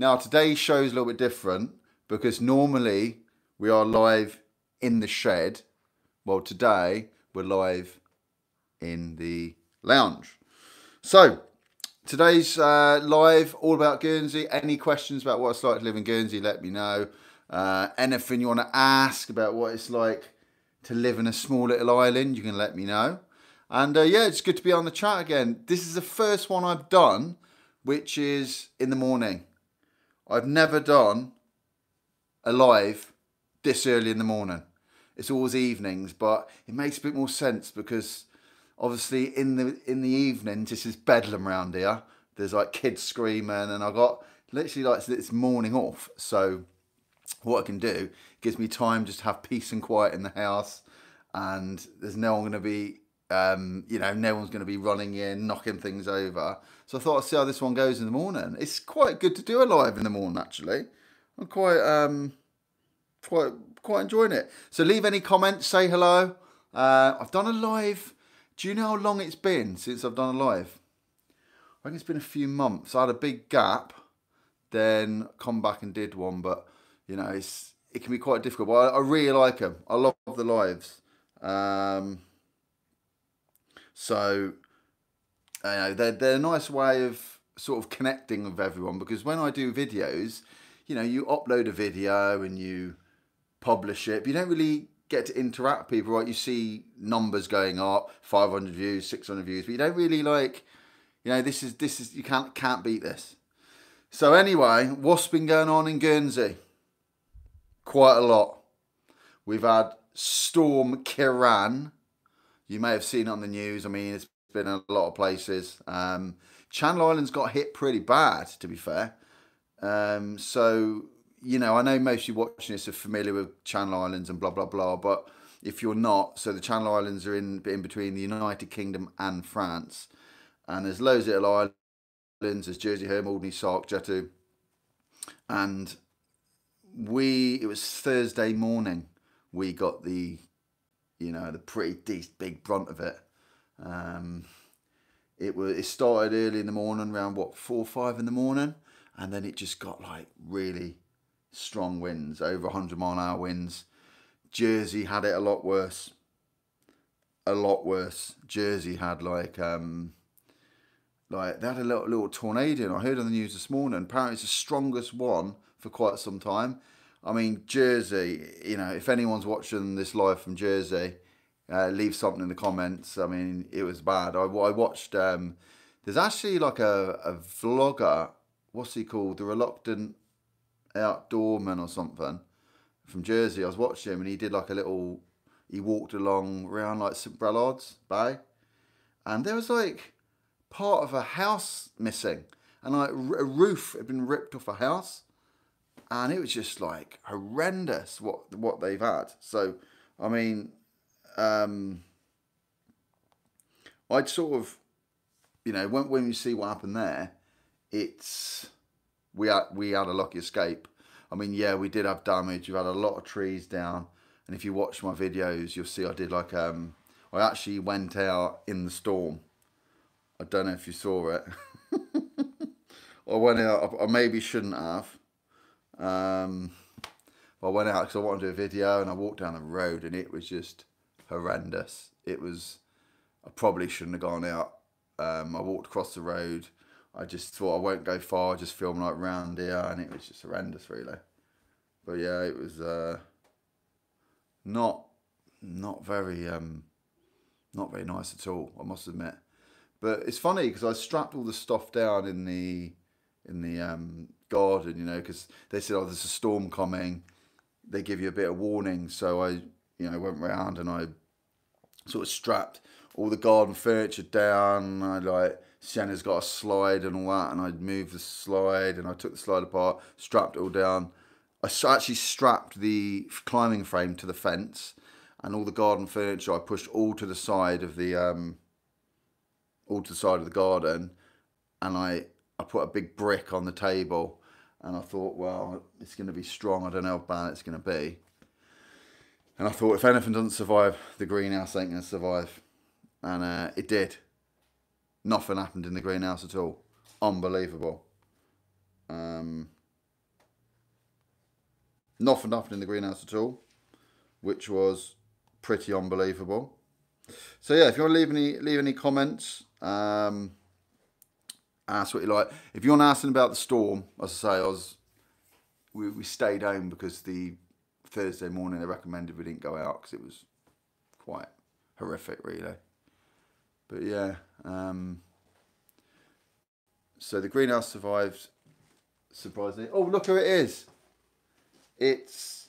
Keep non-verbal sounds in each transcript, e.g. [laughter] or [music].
Now, today's show is a little bit different because normally we are live in the shed. Well, today we're live in the lounge. So, today's uh, live all about Guernsey. Any questions about what it's like to live in Guernsey, let me know. Uh, anything you want to ask about what it's like to live in a small little island, you can let me know. And uh, yeah, it's good to be on the chat again. This is the first one I've done, which is in the morning. I've never done a live this early in the morning. It's always evenings, but it makes a bit more sense because obviously in the in the evenings this is bedlam around here. There's like kids screaming, and I got literally like this morning off. So what I can do gives me time just to have peace and quiet in the house, and there's no one going to be um, you know, no one's going to be running in, knocking things over. So I thought I'd see how this one goes in the morning. It's quite good to do a live in the morning, actually. I'm quite, um, quite, quite enjoying it. So leave any comments, say hello. Uh, I've done a live. Do you know how long it's been since I've done a live? I think it's been a few months. I had a big gap, then come back and did one, but you know, it's it can be quite difficult. But I, I really like them. I love the lives. Um, so, you know, they're, they're a nice way of sort of connecting with everyone because when I do videos, you know, you upload a video and you publish it, but you don't really get to interact with people, right? You see numbers going up, 500 views, 600 views, but you don't really like, you know, this is, this is, you can't, can't beat this. So anyway, what's been going on in Guernsey? Quite a lot. We've had Storm Ciarán, you may have seen on the news. I mean, it's been a lot of places. Um, Channel Islands got hit pretty bad, to be fair. Um, so, you know, I know most of you watching this are familiar with Channel Islands and blah, blah, blah. But if you're not, so the Channel Islands are in, in between the United Kingdom and France. And there's loads of little islands. There's Jersey, Herm, Alderney, Sark, Jethou. And we, it was Thursday morning, we got the you know, the pretty decent big brunt of it. Um, it was it started early in the morning, around what four or five in the morning, and then it just got like really strong winds, over 100 mile an hour winds. Jersey had it a lot worse. A lot worse. Jersey had like um like they had a little little tornado. I heard on the news this morning. Apparently, it's the strongest one for quite some time. I mean, Jersey, you know, if anyone's watching this live from Jersey, uh, leave something in the comments. I mean, it was bad. I, I watched, um, there's actually like a, a vlogger, what's he called? The Reluctant Outdoorman or something from Jersey. I was watching him and he did like a little, he walked along around like St. Brelade's Bay. And there was like part of a house missing. And like a roof had been ripped off a house and it was just like horrendous what what they've had. So, I mean, um, I'd sort of, you know, when when you see what happened there, it's we had we had a lucky escape. I mean, yeah, we did have damage. We had a lot of trees down, and if you watch my videos, you'll see I did like um, I actually went out in the storm. I don't know if you saw it. [laughs] I went out. I maybe shouldn't have um, I went out because I wanted to do a video and I walked down the road and it was just horrendous. It was, I probably shouldn't have gone out. Um, I walked across the road. I just thought I won't go far, just film like round here and it was just horrendous really. But yeah, it was uh, not not very um, not very nice at all, I must admit. But it's funny because I strapped all the stuff down in the in the um, garden, you know, because they said, oh, there's a storm coming. They give you a bit of warning. So I, you know, went round and I sort of strapped all the garden furniture down. I like, Sienna's got a slide and all that, and I moved the slide and I took the slide apart, strapped it all down. I actually strapped the climbing frame to the fence and all the garden furniture I pushed all to the side of the um, all to the side of the garden and I I put a big brick on the table and I thought, well, it's going to be strong. I don't know how bad it's going to be. And I thought, if anything doesn't survive, the greenhouse ain't going to survive. And uh, it did. Nothing happened in the greenhouse at all. Unbelievable. Um, Nothing happened in the greenhouse at all, which was pretty unbelievable. So yeah, if you want to leave any leave any comments, um, ask what you like. If you want to ask them about the storm, as I say, I was we, we stayed home because the Thursday morning they recommended we didn't go out because it was quite horrific, really. But yeah, um, so the greenhouse survived surprisingly. Oh, look who it is! It's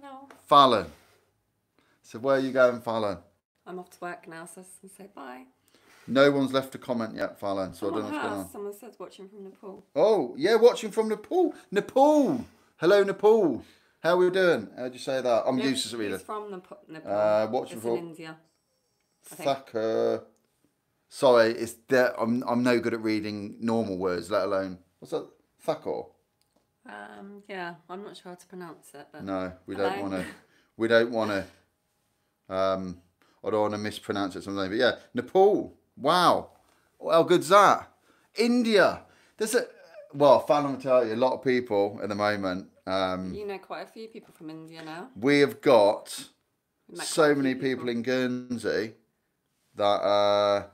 No, Fallon. So where are you going, Fallon? I'm off to work now, so I to say bye. No one's left a comment yet, Fallon, so I Someone don't know what's going on. Someone says watching from Nepal. Oh, yeah, watching from Nepal. Nepal! Hello, Nepal. How are we doing? How'd you say that? I'm Yeah, useless at reading. He's from Nepal. Nepal. Uh, watching it's from- in India. I. Thacker. Sorry, it's that I'm I'm no good at reading normal words, let alone what's that? Thacker. Um, yeah, I'm not sure how to pronounce it, but No, we don't want to. [laughs] We don't want to. Um, I don't want to mispronounce it something, but yeah, Nepal. Wow, how good's that? India. There's a well, Fallon will tell you a lot of people at the moment. Um, you know quite a few people from India now. we have got We've met quite so many people in Guernsey that uh,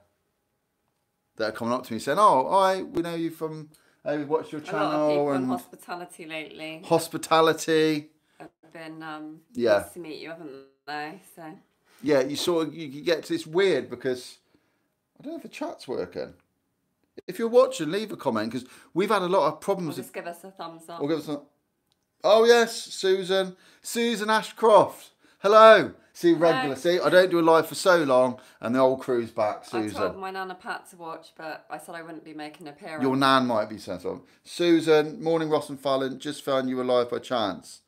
that are coming up to me saying, "Oh, I we know you from. Hey, we watched your A lot of channel and hospitality lately hospitality." I've been um, Yeah. nice to meet you, haven't they? So Yeah, you sort of you, you get to it's weird because I don't know if the chat's working. If you're watching, leave a comment because we've had a lot of or problems. just give us a thumbs up. Or give us a, oh yes, Susan, Susan Ashcroft. Hello. See regular. Hello. See, I don't do a live for so long, and the old crew's back. Susan. I told my nana Pat to watch, but I said I wouldn't be making an appearance. your nan might be saying something. Susan, morning, Ross and Fallon. Just found you alive by chance.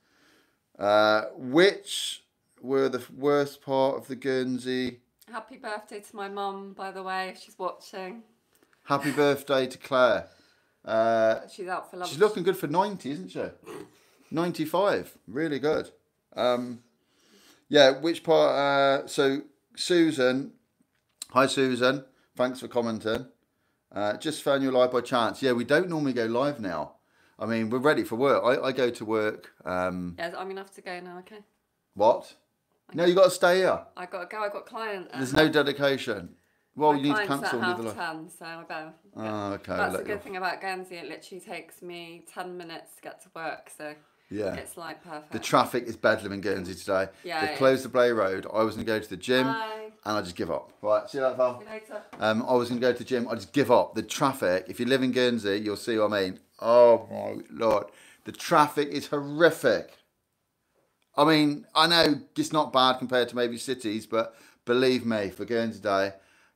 Uh, which were the worst part of the Guernsey? Happy birthday to my mum, by the way, if she's watching. Happy birthday to Claire. Uh, She's out for lunch. she's looking good for 90, isn't she? 95. Really good. Um, yeah, which part? Uh, so, Susan. Hi, Susan. Thanks for commenting. Uh, just found you live by chance. Yeah, we don't normally go live now. I mean, we're ready for work. I, I go to work. Um, Yes, I'm gonna have to go now. Okay. what? No, you got to stay here. I gotta go. I got a client. at- There's no dedication. Well, my you need to client's cancel at and do the half live. ten, so I go. Oh, okay. I'll That's let the you good off. thing about Guernsey. It literally takes me ten minutes to get to work, so Yeah. it's like perfect. The traffic is bedlam in Guernsey today. Yeah, They've it closed the Bray Road. I was going to go to the gym Bye. and I just give up. Right, see you later, pal. See you later. Um, I was going to go to the gym. I just give up. The traffic, if you live in Guernsey, you'll see what I mean. Oh my lord. The traffic is horrific. I mean, I know it's not bad compared to maybe cities, but believe me, for Guernsey Day,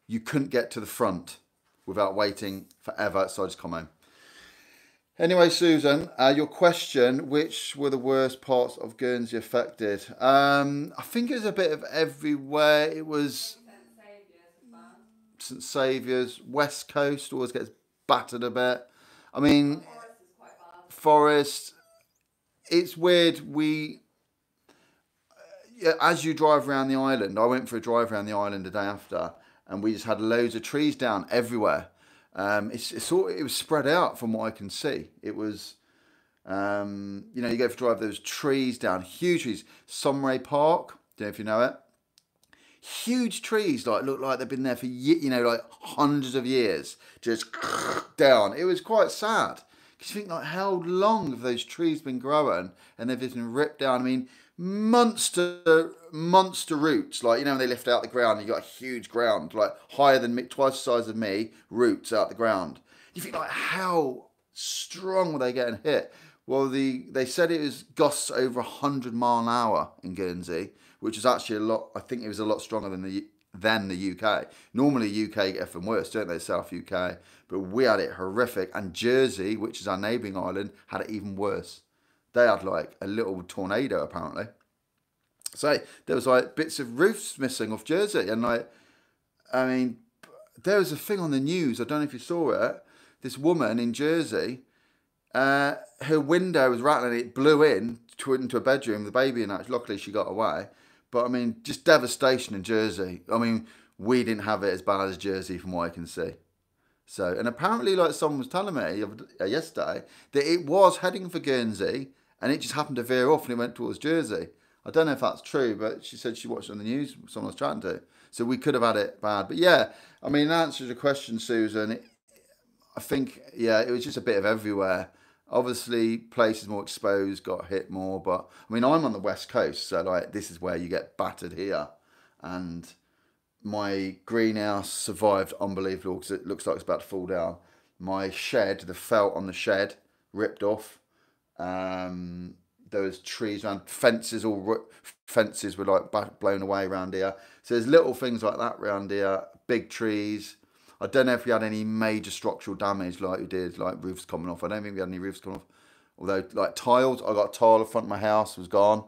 you couldn't get to the front without waiting forever. So I just come home. Anyway, Susan, uh, your question: Which were the worst parts of Guernsey affected? Um, I think it was a bit of everywhere. It was St Saviour's, West Coast always gets battered a bit. I mean, Forest. It's weird. We, as you drive around the island, I went for a drive around the island the day after, and we just had loads of trees down everywhere. Um, it's it's all, it was spread out from what I can see. It was, um, you know, you go for a drive. Those trees down, huge trees. Saumarez Park. Don't know if you know it huge trees like look like they've been there for you know like hundreds of years just [laughs] down it was quite sad because you think like how long have those trees been growing and they've just been ripped down i mean monster monster roots like you know when they lift out the ground you got a huge ground like higher than me twice the size of me roots out the ground you think like how strong were they getting hit well the they said it was gusts over 100 mile an hour in guernsey which is actually a lot. I think it was a lot stronger than the than the UK. Normally, UK get even worse, don't they? South UK, but we had it horrific. And Jersey, which is our neighbouring island, had it even worse. They had like a little tornado apparently. So there was like bits of roofs missing off Jersey, and like, I mean, there was a thing on the news. I don't know if you saw it. This woman in Jersey, uh, her window was rattling. It blew in to into a bedroom. The baby in that. Luckily, she got away. But I mean, just devastation in Jersey. I mean, we didn't have it as bad as Jersey, from what I can see. So, and apparently, like someone was telling me uh, yesterday, that it was heading for Guernsey, and it just happened to veer off and it went towards Jersey. I don't know if that's true, but she said she watched on the news. Someone was chatting to, so we could have had it bad. But yeah, I mean, in answer to the question, Susan, it, I think yeah, it was just a bit of everywhere. Obviously, places more exposed got hit more, but I mean, I'm on the west coast, so like this is where you get battered here, and my greenhouse survived unbelievably because it looks like it's about to fall down. My shed, the felt on the shed, ripped off. Um, there was trees around fences, all fences were like blown away around here. So there's little things like that around here, big trees. I don't know if we had any major structural damage like we did, like roofs coming off. I don't think we had any roofs coming off. Although, like tiles, I got a tile in front of my house was gone,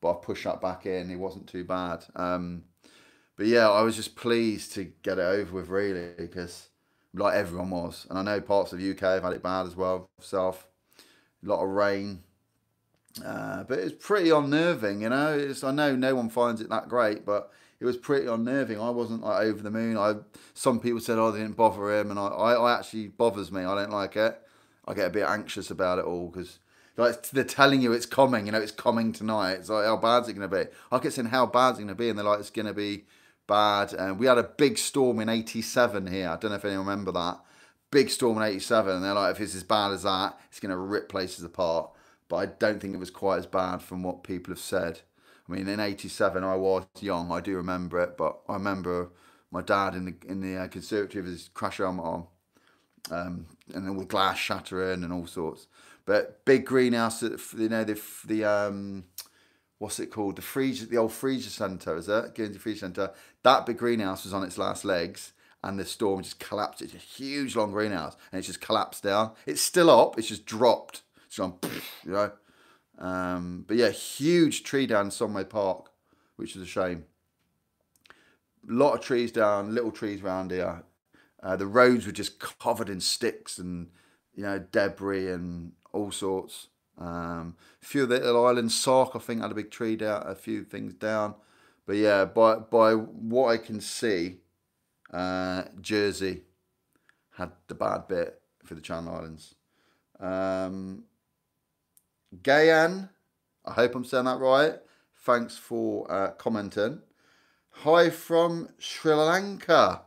but I pushed that back in. It wasn't too bad. Um, but yeah, I was just pleased to get it over with, really, because like everyone was, and I know parts of the UK have had it bad as well. South, a lot of rain, uh, but it's pretty unnerving, you know. It's, I know no one finds it that great, but it was pretty unnerving. I wasn't like over the moon. I some people said, "Oh, they didn't bother him," and I, I, I actually bothers me. I don't like it. I get a bit anxious about it all because like they're telling you it's coming. You know, it's coming tonight. It's like how bad's it going to be? I kept saying how bad's it going to be, and they're like, it's going to be bad. And we had a big storm in '87 here. I don't know if anyone remember that. Big storm in '87, and they're like, if it's as bad as that, it's going to rip places apart. But I don't think it was quite as bad from what people have said. I mean, in '87, I was young. I do remember it, but I remember my dad in the in the uh, conservatory with his crash helmet on, um, and then with glass shattering and all sorts. But big greenhouse, you know, the the um, what's it called? The freezer, the old freezer centre, is it? Guernsey Freezer Centre. That big greenhouse was on its last legs, and the storm just collapsed. It's a huge long greenhouse, and it's just collapsed down. It's still up. It's just dropped. It's gone, you know. Um, but yeah, huge tree down Saumarez Park, which is a shame. A lot of trees down, little trees around here. Uh, the roads were just covered in sticks and you know debris and all sorts. Um, a few of the little islands, Sark, I think, had a big tree down, a few things down. But yeah, by by what I can see, uh, Jersey had the bad bit for the Channel Islands. Um, Gayan, I hope I'm saying that right. Thanks for uh, commenting. Hi from Sri Lanka.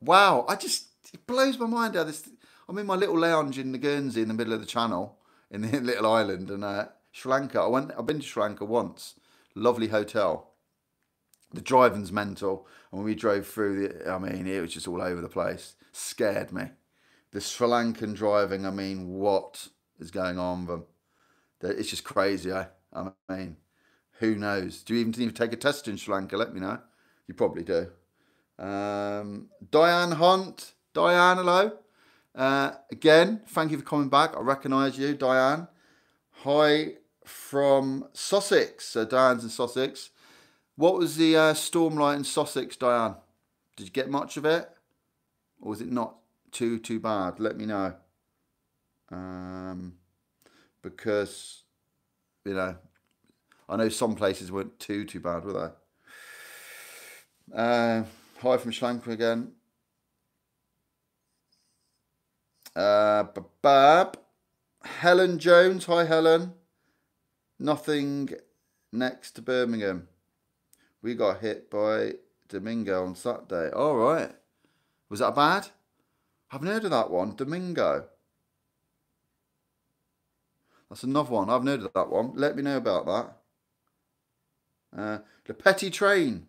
Wow, I just it blows my mind how this. I'm in my little lounge in the Guernsey in the middle of the channel in the [laughs] little island, and uh, Sri Lanka. I went. I've been to Sri Lanka once. Lovely hotel. The driving's mental, when we drove through, the, I mean, it was just all over the place. Scared me. The Sri Lankan driving. I mean, what is going on with them? It's just crazy. Eh? I mean, who knows? Do you even to take a test in Sri Lanka? Let me know. You probably do. Um, Diane Hunt. Diane, hello. Uh, again, thank you for coming back. I recognise you, Diane. Hi from Sussex. So Diane's in Sussex. What was the uh, storm like in Sussex, Diane? Did you get much of it? Or was it not too, too bad? Let me know. Um, because, you know, I know some places weren't too, too bad, were they? Uh, hi from Sri again. Uh, Bab. Helen Jones. Hi, Helen. Nothing next to Birmingham. We got hit by Domingo on Saturday. All right. Was that bad? I haven't heard of that one. Domingo. That's another one. I haven't heard of that one. Let me know about that. Uh, the Petit Train.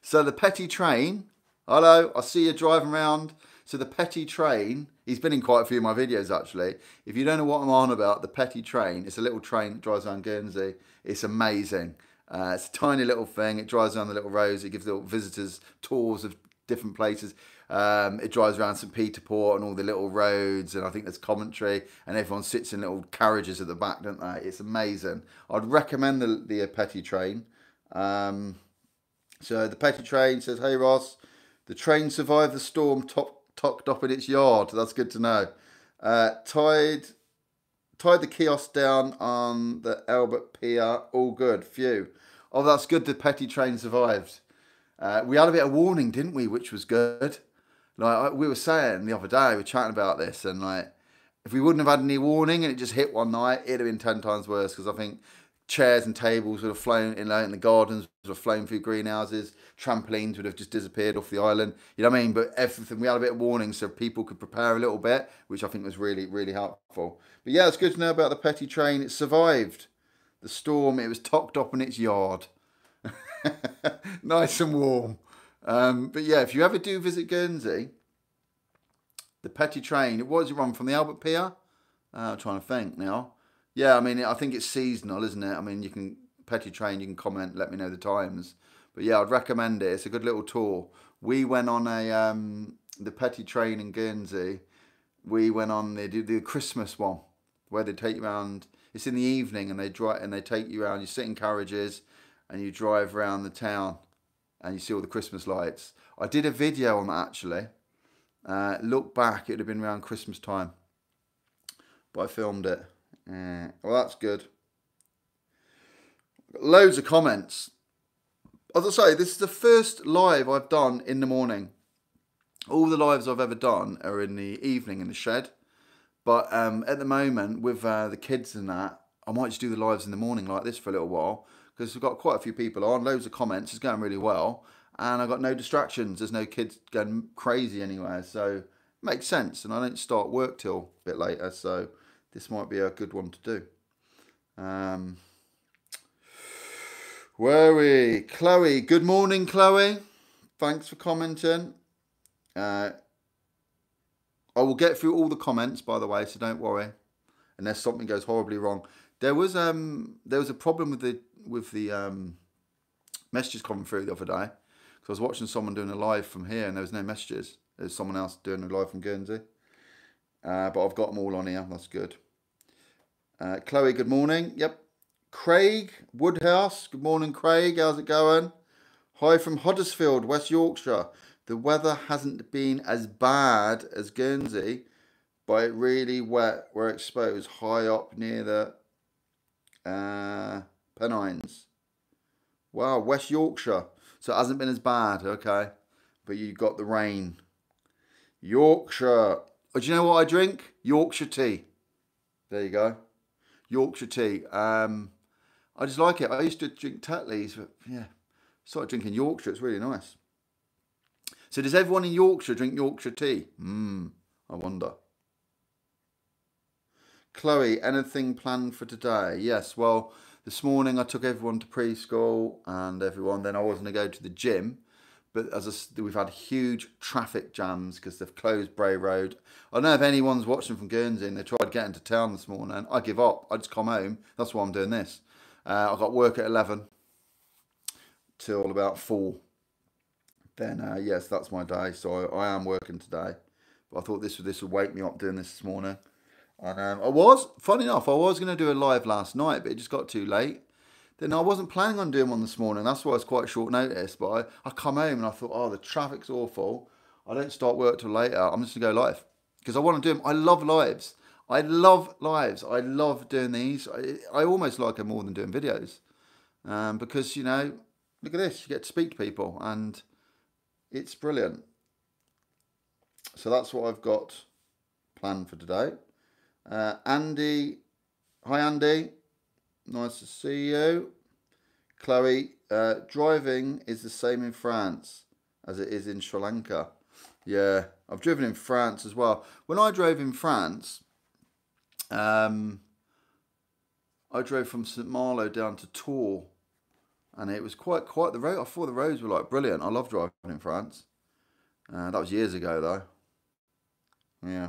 So the Petit Train. Hello, I see you driving around. So the Petit Train. He's been in quite a few of my videos actually. If you don't know what I'm on about, the Petit Train. It's a little train that drives around Guernsey. It's amazing. Uh, it's a tiny little thing. It drives around the little roads. It gives little visitors tours of different places. Um, it drives around St Peter Port and all the little roads, and I think there's commentary, and everyone sits in little carriages at the back, don't they? It's amazing. I'd recommend the, the Petit train. Um, so the Petit train says, "Hey Ross, the train survived the storm, top, tucked up in its yard. That's good to know. Uh, tied." Tied the kiosk down on the Albert Pier. All good. Phew. Oh, that's good. The petit train survived. Uh, we had a bit of warning, didn't we? Which was good. Like we were saying the other day, we were chatting about this, and like if we wouldn't have had any warning and it just hit one night, it'd have been ten times worse because I think chairs and tables would have flown in, like, in the gardens, would have flown through greenhouses, trampolines would have just disappeared off the island. You know what I mean? But everything, we had a bit of warning so people could prepare a little bit, which I think was really, really helpful. But yeah, it's good to know about the petit train. It survived the storm. It was tucked up in its yard. [laughs] nice and warm. Um, but yeah, if you ever do visit Guernsey, the petit train, it run from the Albert Pier? Uh, I'm trying to think now. Yeah, I mean, I think it's seasonal, isn't it? I mean, you can petit train. You can comment, let me know the times. But yeah, I'd recommend it. It's a good little tour. We went on a um, the petit train in Guernsey. We went on the the Christmas one where they take you around. It's in the evening and they drive and they take you around. You sit in carriages and you drive around the town and you see all the Christmas lights. I did a video on that actually. Uh, look back, it'd have been around Christmas time, but I filmed it. Uh, well, that's good. Loads of comments. As I say, this is the first live I've done in the morning. All the lives I've ever done are in the evening in the shed. But um, at the moment, with uh, the kids and that, I might just do the lives in the morning like this for a little while because we've got quite a few people on, loads of comments. It's going really well, and I've got no distractions. There's no kids going crazy anywhere, so it makes sense. And I don't start work till a bit later, so this might be a good one to do. Um, where we? Chloe. Good morning, Chloe. Thanks for commenting. Uh, I will get through all the comments, by the way, so don't worry. Unless something goes horribly wrong. There was um there was a problem with the with the um, messages coming through the other day because I was watching someone doing a live from here and there was no messages. There's someone else doing a live from Guernsey. Uh, but I've got them all on here. That's good. Uh, Chloe, good morning. Yep. Craig Woodhouse. Good morning, Craig. How's it going? Hi from Huddersfield, West Yorkshire. The weather hasn't been as bad as Guernsey, but it really wet. We're exposed high up near the uh, Pennines. Wow, West Yorkshire. So it hasn't been as bad, okay. But you got the rain. Yorkshire. Oh, do you know what I drink? Yorkshire tea. There you go. Yorkshire tea. Um, I just like it. I used to drink Tetleys, but yeah, started drinking Yorkshire. It's really nice. So does everyone in Yorkshire drink Yorkshire tea? Hmm, I wonder. Chloe, anything planned for today? Yes, well, this morning I took everyone to preschool and everyone, then I was going to go to the gym. But as a, we've had huge traffic jams because they've closed Bray Road. I don't know if anyone's watching from Guernsey and they tried getting to town this morning. And I give up. I just come home. That's why I'm doing this. Uh, I got work at 11 till about 4. Then, uh, yes, that's my day. So I, I am working today. But I thought this, would this would wake me up doing this this morning. And um, I was, funny enough, I was going to do a live last night, but it just got too late. Then I wasn't planning on doing one this morning. That's why it's quite short notice. But I, I come home and I thought, oh, the traffic's awful. I don't start work till later. I'm just going to go live because I want to do them. I love lives. I love lives. I love doing these. I, I almost like them more than doing videos um, because, you know, look at this. You get to speak to people and it's brilliant. So that's what I've got planned for today. Uh, Andy, hi Andy, nice to see you. Chloe, uh, driving is the same in France as it is in Sri Lanka. Yeah, I've driven in France as well. When I drove in France, um, I drove from St Malo down to Tours, and it was quite quite the road. I thought the roads were like brilliant. I love driving in France. Uh, that was years ago though. Yeah.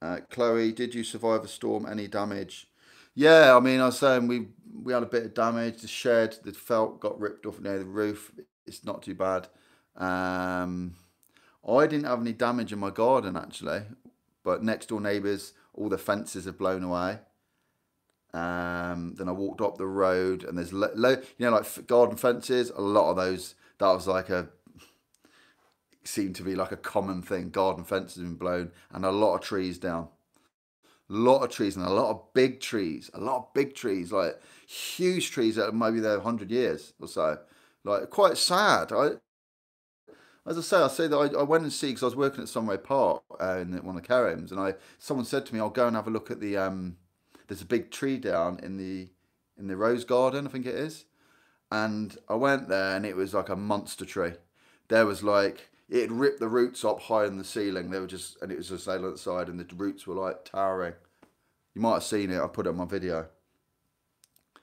Uh, Chloe, did you survive the storm? Any damage? Yeah, I mean, I was saying we we had a bit of damage. The shed, the felt got ripped off near the roof. It's not too bad. Um, I didn't have any damage in my garden actually, but next door neighbours, all the fences have blown away. Um, then I walked up the road and there's lo-, lo- you know like garden fences. A lot of those. That was like a seemed to be like a common thing. Garden fences been blown and a lot of trees down. A lot of trees and a lot of big trees. A lot of big trees, like huge trees that maybe they're 100 years or so. Like quite sad. I, as I say, I say that I, I went and see because I was working at Saumarez Park uh, in one of the homes, and I someone said to me, "I'll go and have a look at the um, there's a big tree down in the in the rose garden, I think it is." And I went there, and it was like a monster tree. There was like it ripped the roots up high in the ceiling. They were just, and it was on the side, and the roots were like towering. You might have seen it. I put it on my video.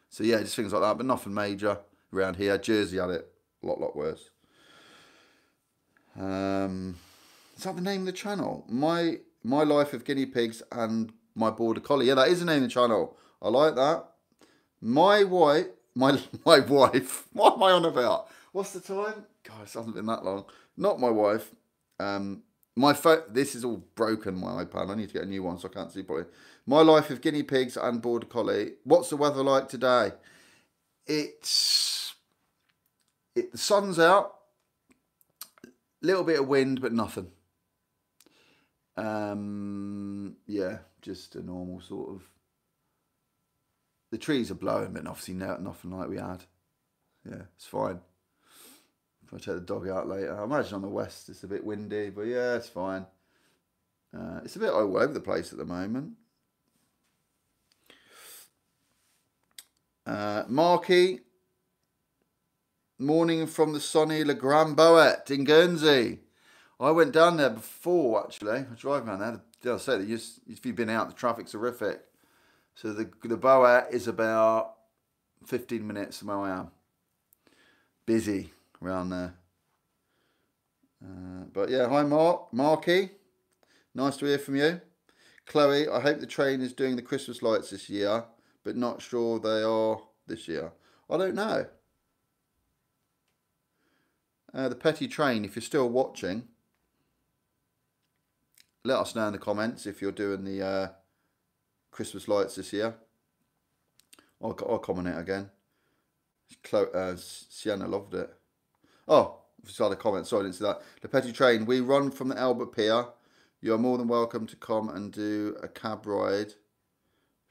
So yeah, just things like that, but nothing major around here. Jersey had it a lot, lot worse. Um, is that the name of the channel? My My Life of Guinea Pigs and My Border Collie. Yeah, that is the name of the channel. I like that. My wife, my [laughs] my wife. [laughs] What am I on about? What's the time? God, it hasn't been that long. Not my wife. Um, my phone. This is all broken. My iPad. I need to get a new one so I can't see properly. My Life of Guinea Pigs and Border Collie. What's the weather like today? It's it, the sun's out little bit of wind, but nothing. Um, yeah, just a normal sort of. The trees are blowing, but obviously no, nothing like we had. Yeah, it's fine. If I take the dog out later, I imagine on the west it's a bit windy, but yeah, it's fine. Uh, it's a bit all over the place at the moment. Uh, Marky, Morning from the sunny Le Grand Bouet in Guernsey. I went down there before, actually. I drove around there. I say that if you've been out, the traffic's horrific. So the, the Bouet is about 15 minutes from where I am. Busy around there. Uh, but yeah, hi Mark, Marky. Nice to hear from you. Chloe, I hope the train is doing the Christmas lights this year, but not sure they are this year. I don't know. Uh, the Petit Train, if you're still watching, let us know in the comments if you're doing the uh, Christmas lights this year. I'll, I'll comment it again. Uh, Sienna loved it. Oh, saw the comment. Sorry, I didn't see that. The Petit Train. We run from the Albert Pier. You are more than welcome to come and do a cab ride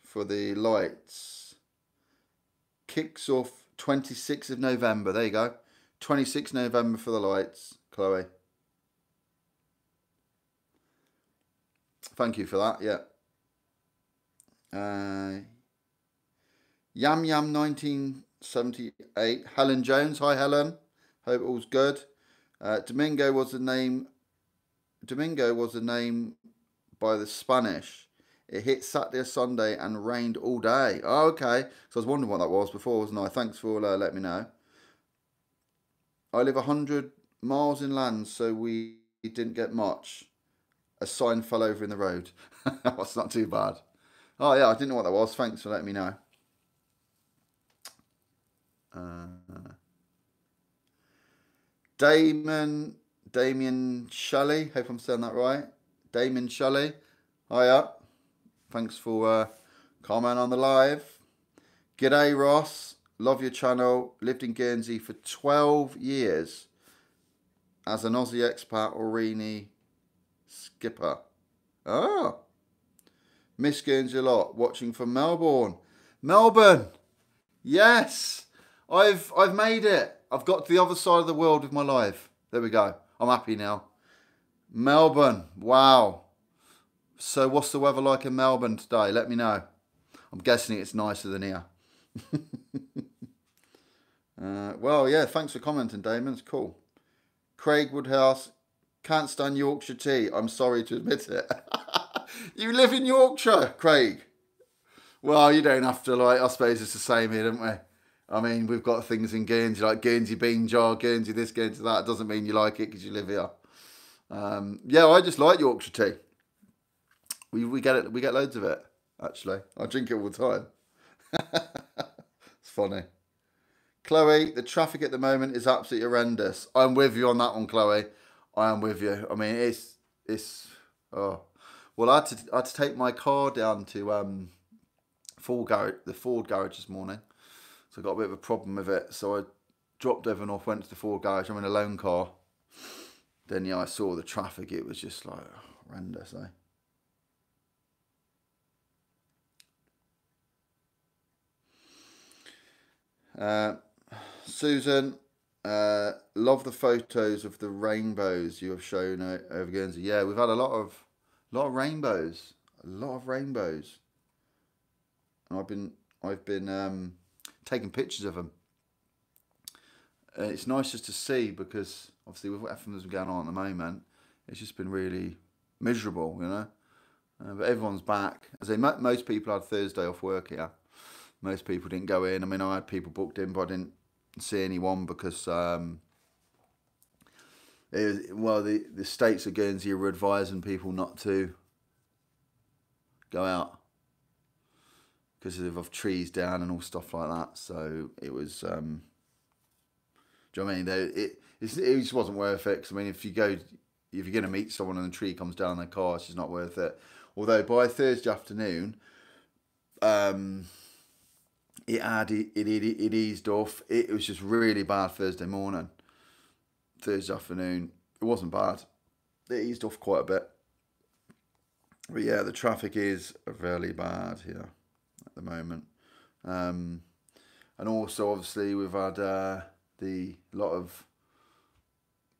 for the lights. Kicks off 26th of November. There you go. 26th November for the lights, Chloe. Thank you for that, yeah. Uh, Yam Yam 1978. Helen Jones. Hi, Helen. Hope all's good. Uh, Domingo was the name. Domingo was the name by the Spanish. It hit Saturday Sunday and rained all day. Oh, okay. So I was wondering what that was before, wasn't I? Thanks for uh, letting me know. I live 100 miles inland, so we didn't get much. A sign fell over in the road. [laughs] That's not too bad. Oh, yeah, I didn't know what that was. Thanks for letting me know. Uh, Damon, Damien Shelley. Hope I'm saying that right. Damien Shelley. Hiya. Thanks for uh, comment on the live. G'day, Ross. Love your channel. Lived in Guernsey for 12 years as an Aussie expat Aurigny skipper. Ah. Miss Guernsey a lot. Watching from Melbourne. Melbourne. Yes. I've I've made it. I've got to the other side of the world with my life. There we go. I'm happy now. Melbourne. Wow. So what's the weather like in Melbourne today? Let me know. I'm guessing it's nicer than here. [laughs] Uh, well, yeah, thanks for commenting, Damon. It's cool. Craig Woodhouse, can't stand Yorkshire tea. I'm sorry to admit it. [laughs] you live in Yorkshire, Craig. Well, you don't have to, like, I suppose it's the same here, don't we? I mean, we've got things in Guernsey, like Guernsey bean jar, Guernsey this, Guernsey that. It doesn't mean you like it because you live here. Um, yeah, I just like Yorkshire tea. We, we get it. We get loads of it, actually. I drink it all the time. [laughs] it's funny. Chloe, the traffic at the moment is absolutely horrendous. I'm with you on that one, Chloe. I am with you. I mean, it's it's oh well. I had to I had to take my car down to um Ford garage, the Ford garage this morning, so I got a bit of a problem with it. So I dropped everyone off, went to the Ford garage. I'm in a loan car. Then yeah, I saw the traffic. It was just like horrendous, eh? Uh, Susan, Uh, love the photos of the rainbows you have shown over Guernsey. Yeah, we've had a lot of, lot of rainbows, a lot of rainbows. And I've been, I've been um, taking pictures of them. It's nice just to see because obviously with everything that's going on at the moment, it's just been really miserable, you know. Uh, but everyone's back. As say, most people had Thursday off work here. Most people didn't go in. I mean, I had people booked in, but I didn't see anyone because um, was, well, the the states of Guernsey were advising people not to go out because of, of trees down and all stuff like that. So it was. Um, do you know what I mean? They, it it just wasn't worth it. 'cause, I mean, if you go, if you're going to meet someone and a tree comes down their car, it's just not worth it. Although by Thursday afternoon, um, it had it, it, it, eased off. It, was just really bad Thursday morning. Thursday afternoon, it wasn't bad. It eased off quite a bit. But yeah, the traffic is really bad here at the moment. Um, and also, obviously, we've had uh, the lot of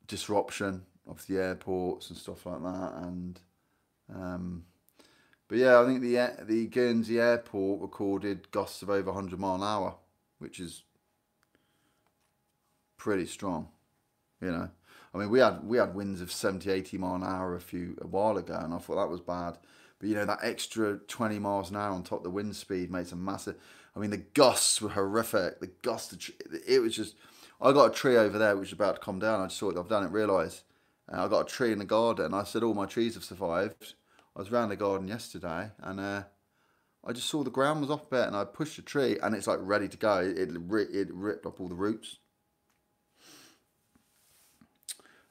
disruption of the airports and stuff like that. And um, but yeah, I think the the Guernsey airport recorded gusts of over 100 mile an hour, which is pretty strong. You know, I mean, we had we had winds of 70, 80 mile an hour a few a while ago, and I thought that was bad. But you know, that extra 20 miles an hour on top of the wind speed makes a massive. I mean, the gusts were horrific. The gusts, it was just. I got a tree over there which was about to come down. I just saw it. I've done it. Realise. I got a tree in the garden. And I said all my trees have survived. I was around the garden yesterday, and uh, I just saw the ground was off a bit, and I pushed a tree, and it's like ready to go. It it, it ripped up all the roots.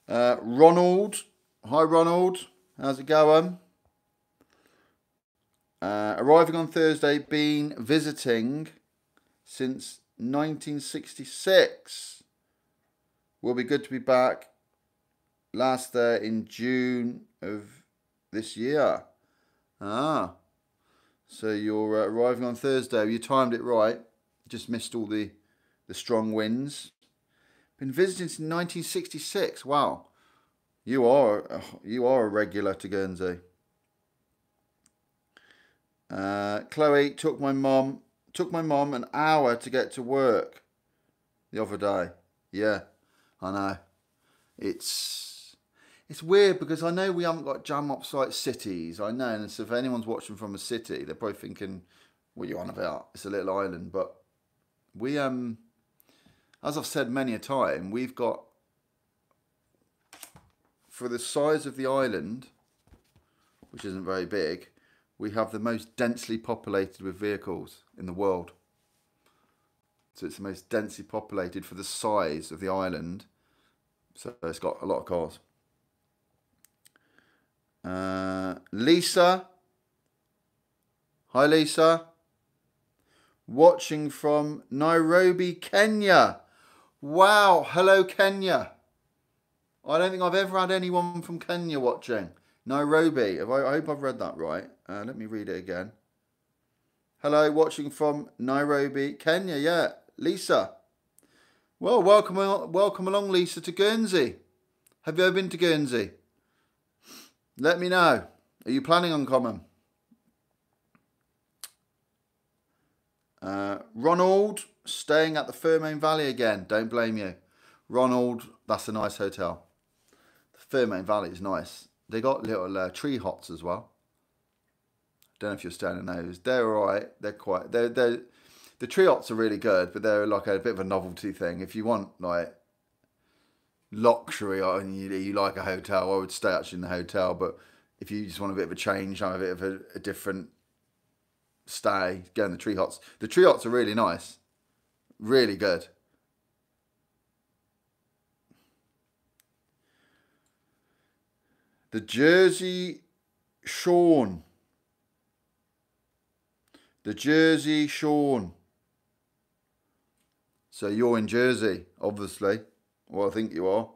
Uh, Ronald, hi Ronald, how's it going? Uh, arriving on Thursday, been visiting since 1966. Will be good to be back. Last there in June of this year. Ah, so you're uh, arriving on Thursday. You timed it right. Just missed all the the strong winds. Been visiting since 1966. Wow, you are you are a regular to Guernsey. Uh, Chloe took my mom took my mom an hour to get to work the other day. Yeah, I know. It's it's weird because I know we haven't got jam up site cities. I know, and so if anyone's watching from a city, they're probably thinking, "What are you on about? It's a little island." But we um, as I've said many a time, we've got for the size of the island, which isn't very big, we have the most densely populated with vehicles in the world. So it's the most densely populated for the size of the island. So it's got a lot of cars. Uh, Lisa. Hi, Lisa. Watching from Nairobi, Kenya. Wow. Hello, Kenya. I don't think I've ever had anyone from Kenya watching. Nairobi. I, I hope I've read that right. Uh, let me read it again. Hello, watching from Nairobi, Kenya. Yeah, Lisa. Well, welcome, welcome along, Lisa, to Guernsey. Have you ever been to Guernsey? Let me know. Are you planning on coming? Uh, Ronald, staying at the Fermain Valley again. Don't blame you. Ronald, that's a nice hotel. The Fermain Valley is nice. They got little uh, tree hots as well. Don't know if you're staying in those. They're alright. They're quite. They're they the tree hots are really good, but they're like a bit of a novelty thing. If you want like luxury uh, and you, you like a hotel, I would stay actually in the hotel. But if you just want a bit of a change, have a bit of a, a different stay, go in the tree hots. The tree hots are really nice, really good. The Jersey Sean. The Jersey Sean. So you're in Jersey, obviously. Well, I think you are.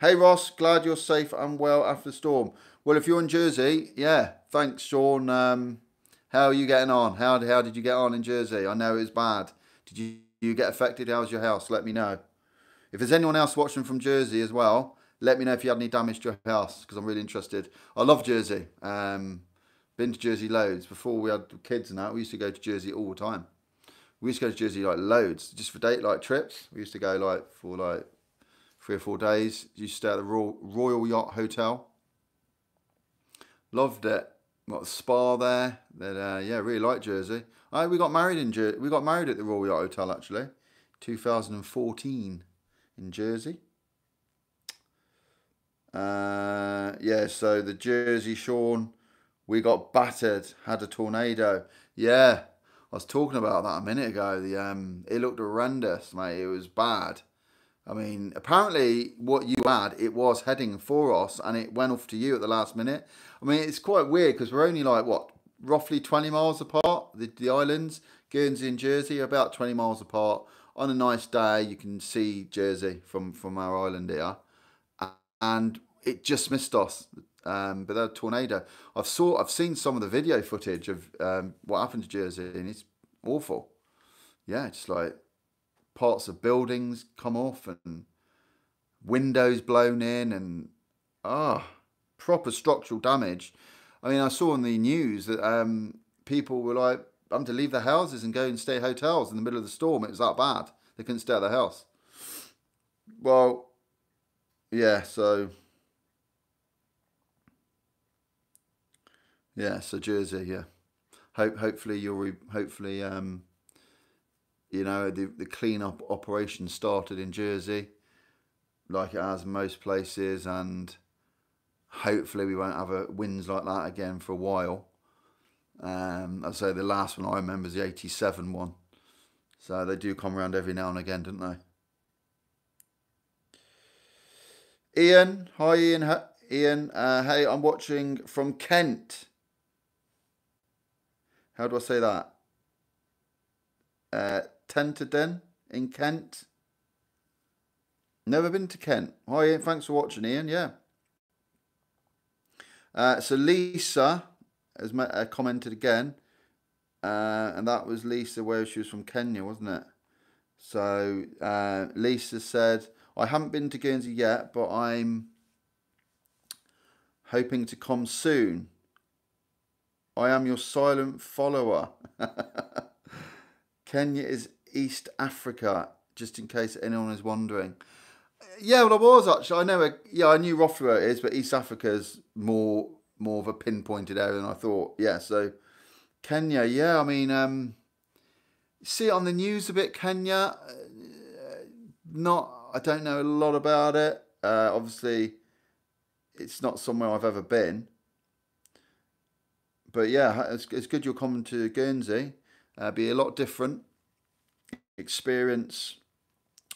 Hey Ross, glad you're safe and well after the storm. Well, if you're in Jersey, yeah, thanks, Sean. Um, how are you getting on? How, how did you get on in Jersey? I know it was bad. Did you, you get affected? How's your house? Let me know. If there's anyone else watching from Jersey as well, let me know if you had any damage to your house because I'm really interested. I love Jersey. Um, been to Jersey loads. Before we had kids and that, we used to go to Jersey all the time. We used to go to Jersey like loads, just for date like trips. We used to go like for like three or four days. To stay at the Royal, Royal Yacht Hotel. Loved it. Got a spa there. That uh, yeah, really like Jersey. I we got married in Jer- we got married at the Royal Yacht Hotel actually, 2014 in Jersey. Uh, yeah, so the Jersey Sean, we got battered, had a tornado. Yeah, I was talking about that a minute ago. The um, it looked horrendous, mate. It was bad. I mean, apparently what you had, it was heading for us, and it went off to you at the last minute. I mean, it's quite weird because we're only like what, roughly twenty miles apart. The the islands, Guernsey and Jersey, are about twenty miles apart. On a nice day, you can see Jersey from from our island here and it just missed us. Um, but that tornado, I've saw, I've seen some of the video footage of um, what happened to Jersey, and it's awful. Yeah, just like parts of buildings come off and windows blown in, and ah, proper structural damage. I mean, I saw on the news that um, people were like having to leave their houses and go and stay hotels in the middle of the storm. It was that bad. They couldn't stay at their house. Well, yeah, so yeah, so Jersey, yeah. Hope hopefully you'll hopefully um you know the the cleanup operation started in Jersey, like it has most places, and hopefully we won't have a winds like that again for a while. Um, I'd say the last one I remember is the '87 one, so they do come around every now and again, don't they? Ian, hi Ian. Ian, uh, hey, I'm watching from Kent. How do I say that? Uh, Tenterden in Kent. Never been to Kent. Hi Ian, thanks for watching, Ian. Yeah. Uh, so Lisa has met, uh, commented again, uh, and that was Lisa where she was from Kenya, wasn't it? So uh, Lisa said. I haven't been to Guernsey yet, but I'm hoping to come soon. I am your silent follower. [laughs] Kenya is East Africa, just in case anyone is wondering. Yeah, well, I was actually. I know. A, yeah, I knew where it is, but East Africa is more more of a pinpointed area than I thought. Yeah, so Kenya. Yeah, I mean, um, see it on the news a bit. Kenya, uh, not I don't know a lot about it. Uh, obviously, it's not somewhere I've ever been. But yeah, it's, it's good you're coming to Guernsey. Uh, be a lot different. Experience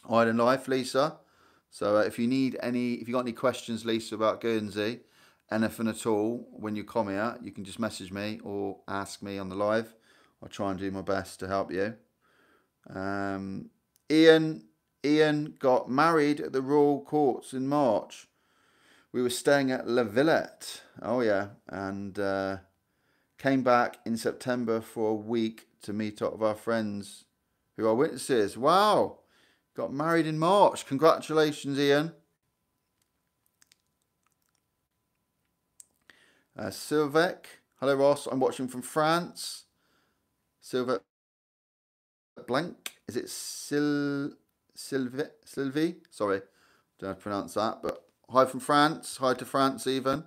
island life, Lisa. So uh, if you need any, if you got any questions, Lisa, about Guernsey, anything at all, when you come here, you can just message me or ask me on the live. I'll try and do my best to help you. Um, Ian Ian got married at the Royal Courts in March. We were staying at La Villette. Oh, yeah. And uh, came back in September for a week to meet up with our friends who are witnesses. Wow. Got married in March. Congratulations, Ian. Uh, Silvek. Hello, Ross. I'm watching from France. Silvek Blank. Is it Sil... Sylvie, Sylvie, sorry, don't know how to pronounce that, but hi from France, hi to France even.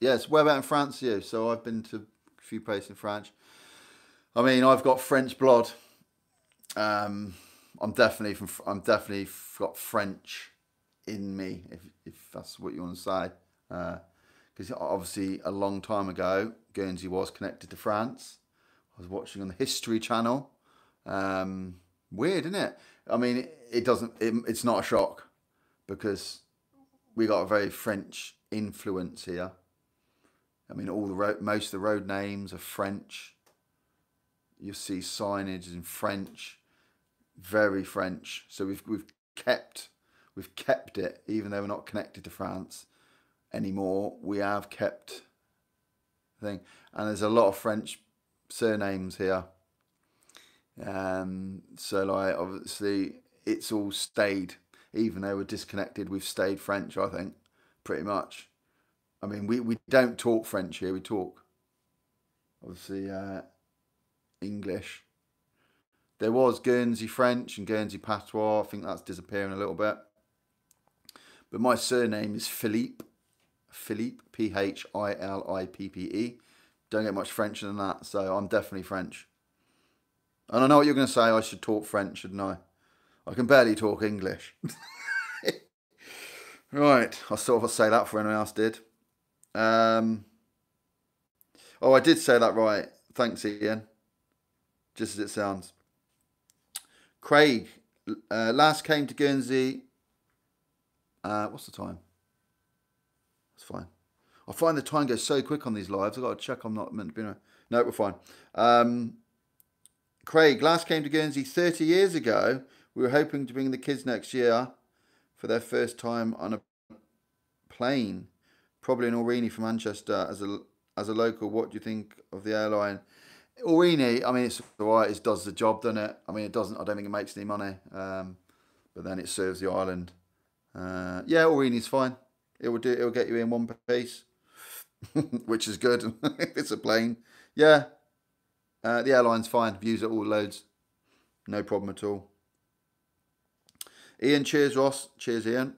Yes, where about in France you? So I've been to a few places in France. I mean, I've got French blood. Um, I'm definitely from. I'm definitely got French in me, if if that's what you want to say. Because uh, obviously, a long time ago, Guernsey was connected to France. I was watching on the History Channel. Um, Weird, isn't it? I mean, it, it doesn't. It, it's not a shock because we got a very French influence here. I mean, all the most of the road names are French. You see signage in French, very French. So we've we've kept we've kept it, even though we're not connected to France anymore. We have kept thing, and there's a lot of French surnames here. Um, so like obviously it's all stayed, even though we're disconnected. We've stayed French, I think, pretty much. I mean, we, we don't talk French here. We talk, obviously, uh, English. There was Guernsey French and Guernsey Patois. I think that's disappearing a little bit. But my surname is Philippe. Philippe, P H I L I P P E. Don't get much French than that, so I'm definitely French. And I know what you're going to say. I should talk French, shouldn't I? I can barely talk English. [laughs] right, I sort of say that for anyone else did. Um, oh, I did say that right. Thanks, Ian. Just as it sounds. Craig uh, last came to Guernsey. Uh, what's the time? That's fine. I find the time goes so quick on these lives. I've got to check I'm not meant to be. No, we're fine. Um, Craig last came to Guernsey 30 years ago. We were hoping to bring the kids next year for their first time on a plane, probably an Aurigny from Manchester as a as a local. What do you think of the airline? Aurigny, I mean, it's alright. It does the job, doesn't it? I mean, it doesn't. I don't think it makes any money, um, but then it serves the island. Uh, yeah, Aurigny's fine. It will do. It will get you in one piece, [laughs] which is good. [laughs] if it's a plane, yeah. Uh, the airline's fine. Views at all loads, no problem at all. Ian, cheers, Ross. Cheers, Ian.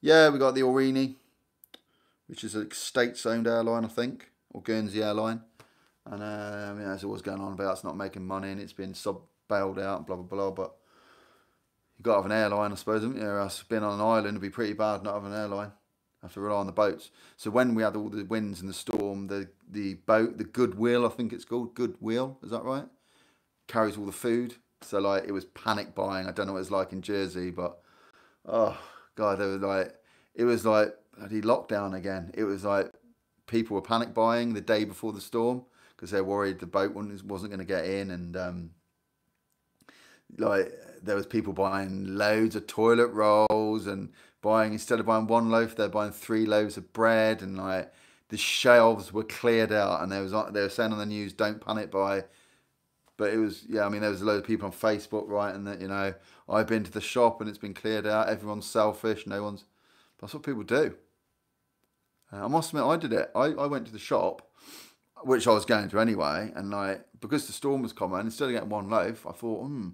Yeah, we got the Aurigny, which is a states-owned airline, I think, or Guernsey airline. And um, I mean, there's always going on about it's not making money and it's been sub bailed out and blah blah blah. But you've got to have an airline, I suppose, you? Us being on an island would be pretty bad not having an airline. Have to rely on the boats. So when we had all the winds and the storm, the the boat, the Goodwill, I think it's called Goodwill, is that right? Carries all the food. So like it was panic buying. I don't know what it's like in Jersey, but oh god, there was like it was like bloody lockdown again. It was like people were panic buying the day before the storm because they're worried the boat wasn't going to get in and um, like there was people buying loads of toilet rolls and buying instead of buying one loaf they're buying three loaves of bread and like the shelves were cleared out and there was they were saying on the news don't panic buy but it was yeah i mean there was a load of people on facebook writing that you know i've been to the shop and it's been cleared out everyone's selfish no one's that's what people do uh, i must admit i did it I, I went to the shop which I was going to anyway. And like because the storm was coming, instead of getting one loaf, I thought, hmm,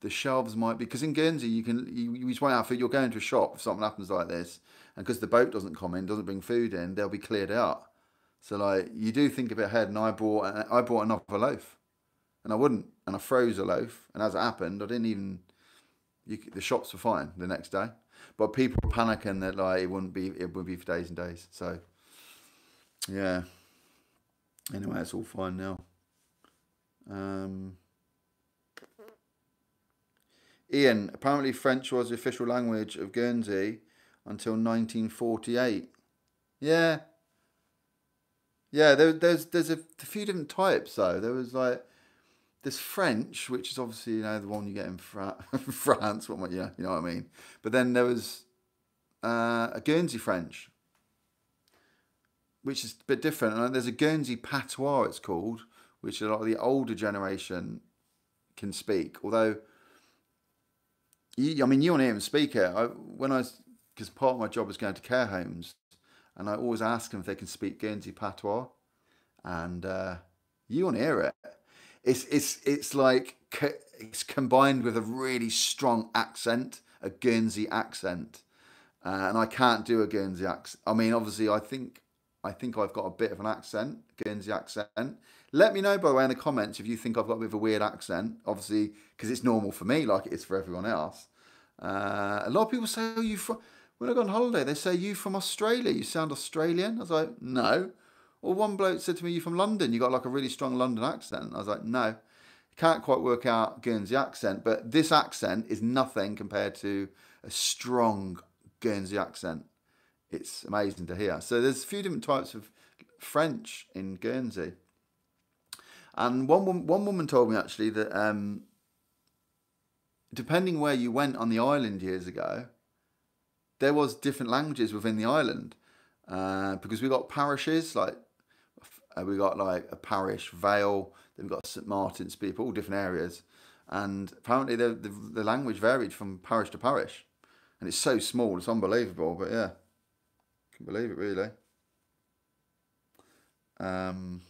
the shelves might be because in Guernsey you can you, you just wait out for you're going to a shop if something happens like this, and because the boat doesn't come in, doesn't bring food in, they'll be cleared out. So like you do think a bit ahead, and I bought I bought another loaf, and I wouldn't, and I froze a loaf, and as it happened, I didn't even. You, the shops were fine the next day, but people panicking that like it wouldn't be it would be for days and days. So yeah. Anyway, it's all fine now. Um, Ian, apparently French was the official language of Guernsey until 1948. Yeah. Yeah, there, there's there's a, few different types though. There was like this French, which is obviously you know the one you get in Fra- [laughs] France. What you know, you know what I mean. But then there was uh, a Guernsey French, which is a bit different. And there's a Guernsey patois, it's called, which a lot of the older generation can speak. Although, you, I mean, you want to even speak it. I, when I, because part of my job is going to care homes, and I always ask them if they can speak Guernsey patois, and uh, you want to hear it. It's it's it's like it's combined with a really strong accent, a Guernsey accent, uh, and I can't do a Guernsey accent. I mean, obviously, I think I think I've got a bit of an accent, Guernsey accent. Let me know, by the way, in the comments if you think I've got a bit of a weird accent. Obviously, because it's normal for me, like it is for everyone else. Uh, a lot of people say, "Oh, you from?" When I go on holiday, they say, "You from Australia? You sound Australian." I was like, "No." Or one bloke said to me, "You're from London? You got like a really strong London accent." I was like, "No." Can't quite work out Guernsey accent, but this accent is nothing compared to a strong Guernsey accent it's amazing to hear. So there's a few different types of French in Guernsey. And one one woman told me actually that um, depending where you went on the island years ago, there was different languages within the island uh, because we got parishes like uh, we got like a parish Vale, then we got St Martin's people, all different areas, and apparently the, the the language varied from parish to parish, and it's so small, it's unbelievable. But yeah, can believe it really. Um,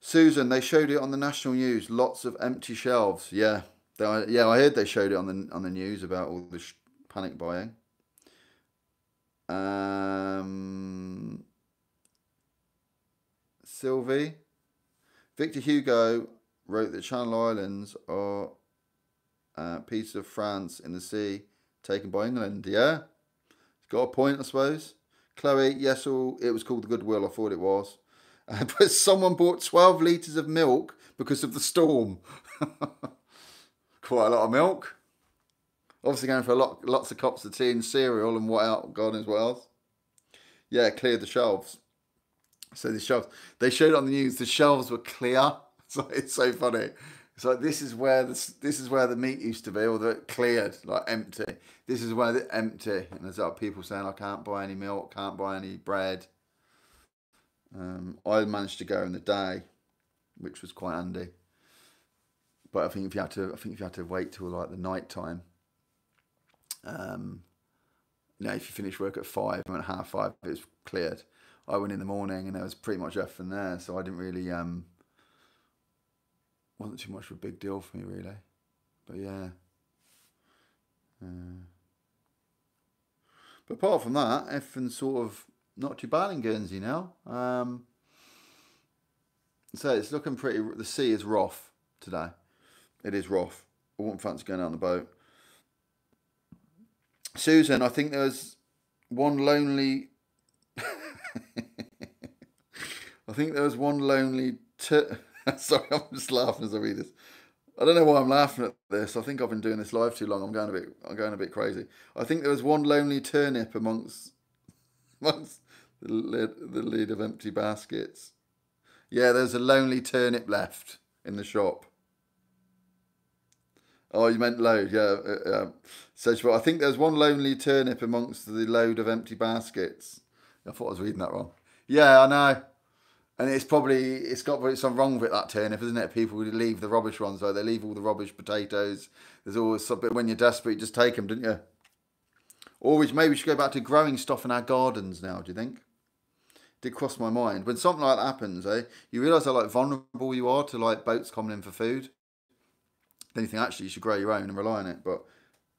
Susan, they showed it on the national news. Lots of empty shelves. Yeah, they, yeah, I heard they showed it on the on the news about all the panic buying. Um, Sylvie, Victor Hugo wrote that Channel Islands are a piece of France in the sea taken by England. Yeah, it's got a point, I suppose. Chloe, yes, all it was called the Goodwill. I thought it was, uh, [laughs] but someone bought twelve liters of milk because of the storm. [laughs] Quite a lot of milk. Obviously going for a lot, lots of cups of tea and cereal and what else? Knows what else. Yeah, cleared the shelves. So the shelves, they showed on the news, the shelves were clear. [laughs] So it's so funny. It's like this is where the this is where the meat used to be, or the cleared, like empty. This is where the empty, and there's like people saying I can't buy any milk, can't buy any bread. Um, I managed to go in the day, which was quite handy. But I think if you had to, I think if you had to wait till like the night time, um, you know, if you finish work at five and at half five, it's cleared. I went in the morning and there was pretty much everything there, so I didn't really um, wasn't too much of a big deal for me really. But yeah. Uh, but apart from that, everything's sort of not too bad in Guernsey now. Um, so it's looking pretty. The sea is rough today. It is rough. I wouldn't fancy going out on the boat. Susan, I think there was one lonely. [laughs] I think there was one lonely. T- [laughs] Sorry, I'm just laughing as I read this. I don't know why I'm laughing at this. I think I've been doing this live too long. I'm going a bit. I'm going a bit crazy. I think there was one lonely turnip amongst [laughs] amongst the lid, the lid of empty baskets. Yeah, there's a lonely turnip left in the shop. Oh, you meant load, yeah. Uh, uh, so, but I think there's one lonely turnip amongst the load of empty baskets. I thought I was reading that wrong. Yeah, I know. And it's probably it's got something wrong with that turnip, isn't it? People leave the rubbish ones though. They leave all the rubbish potatoes. There's always something when you're desperate, you just take them, didn't you? Or maybe we should go back to growing stuff in our gardens now. Do you think? Did cross my mind when something like that happens, eh? You realise how like vulnerable you are to like boats coming in for food. Then you think actually you should grow your own and rely on it, but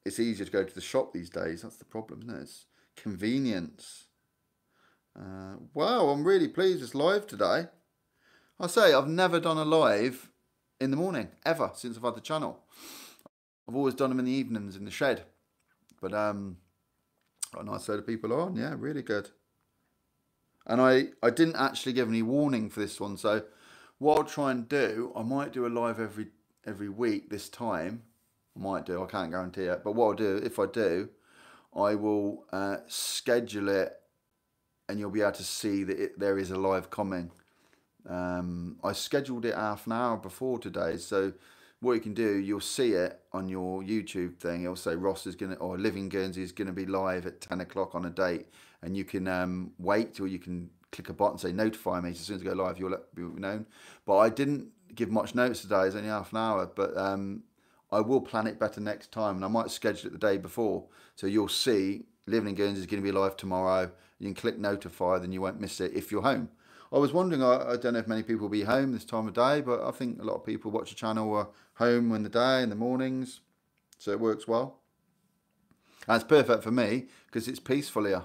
it's easier to go to the shop these days. That's the problem, isn't it? It's convenience. Uh, wow, I'm really pleased it's live today. I say I've never done a live in the morning ever since I've had the channel. I've always done them in the evenings in the shed, but um, got a nice load of people on. Yeah, really good. And I I didn't actually give any warning for this one, so what I'll try and do, I might do a live every every week this time. I might do. I can't guarantee it, but what I'll do if I do, I will uh, schedule it and you'll be able to see that it, there is a live coming. Um, I scheduled it half an hour before today, so what you can do, you'll see it on your YouTube thing. It'll say Ross is going to, or Living Guernsey is going to be live at 10 o'clock on a date, and you can um, wait or you can click a button say notify me. So as soon as I go live, you'll be known. But I didn't give much notice today, it's only half an hour, but um, I will plan it better next time, and I might schedule it the day before. So you'll see Living in Guernsey is going to be live tomorrow you can click notify, then you won't miss it if you're home. I was wondering, I, I don't know if many people will be home this time of day, but I think a lot of people watch the channel are home in the day, in the mornings, so it works well. That's perfect for me because it's peaceful here.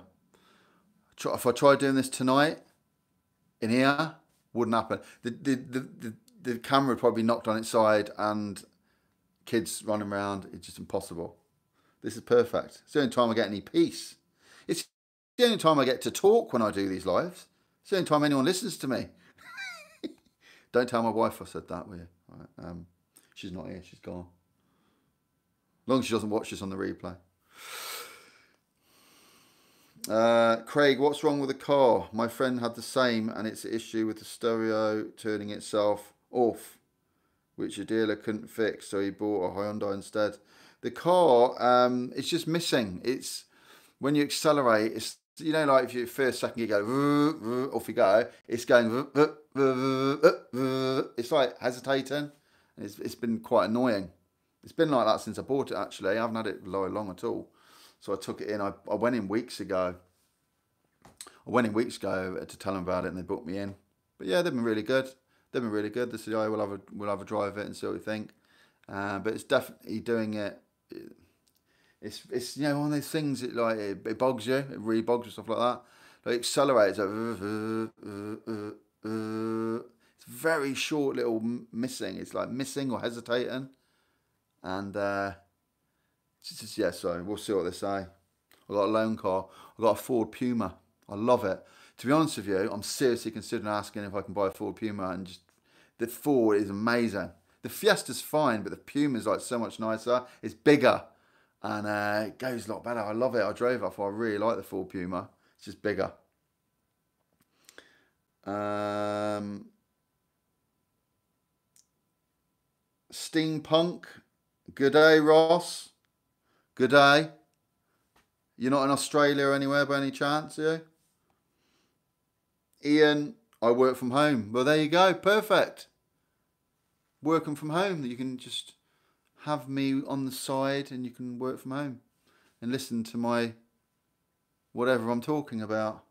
If I tried doing this tonight in here, wouldn't happen. The, the, the, the, the camera would probably knocked on its side and kids running around. It's just impossible. This is perfect. It's the only time I get any peace. It's the only time I get to talk when I do these lives. It's the only time anyone listens to me. [laughs] Don't tell my wife I said that, will you? Right, um, she's not here, she's gone. As long as she doesn't watch this on the replay. Uh, Craig, what's wrong with the car? My friend had the same, and it's an issue with the stereo turning itself off, which a dealer couldn't fix, so he bought a Hyundai instead. The car, um, it's just missing. It's when you accelerate, it's you know, like if you first second you go off you go, it's going. It's like hesitating. It's it's been quite annoying. It's been like that since I bought it. Actually, I haven't had it very long at all. So I took it in. I, I went in weeks ago. I went in weeks ago to tell them about it, and they booked me in. But yeah, they've been really good. They've been really good. They said, "Oh, we'll have a we'll have a drive it and see what we think." Uh, but it's definitely doing it. It's it's you know one of those things that like it, it bogs you. It really bogs you stuff like that. Like accelerates. Like, it's very short little missing. It's like missing or hesitating, and uh, just, yeah. So we'll see what they say. I got a loan car. I got a Ford Puma. I love it. To be honest with you, I'm seriously considering asking if I can buy a Ford Puma and just the Ford is amazing. The Fiesta's fine, but the Puma's like so much nicer. It's bigger and uh, it goes a lot better. I love it. I drove it. I really like the Ford Puma. It's just bigger. Um, steampunk. Good day, Ross. Good day. You're not in Australia or anywhere by any chance, are you? Ian, I work from home. Well, there you go. Perfect. Working from home. You can just have me on the side and you can work from home and listen to my whatever I'm talking about.